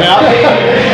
Yeah.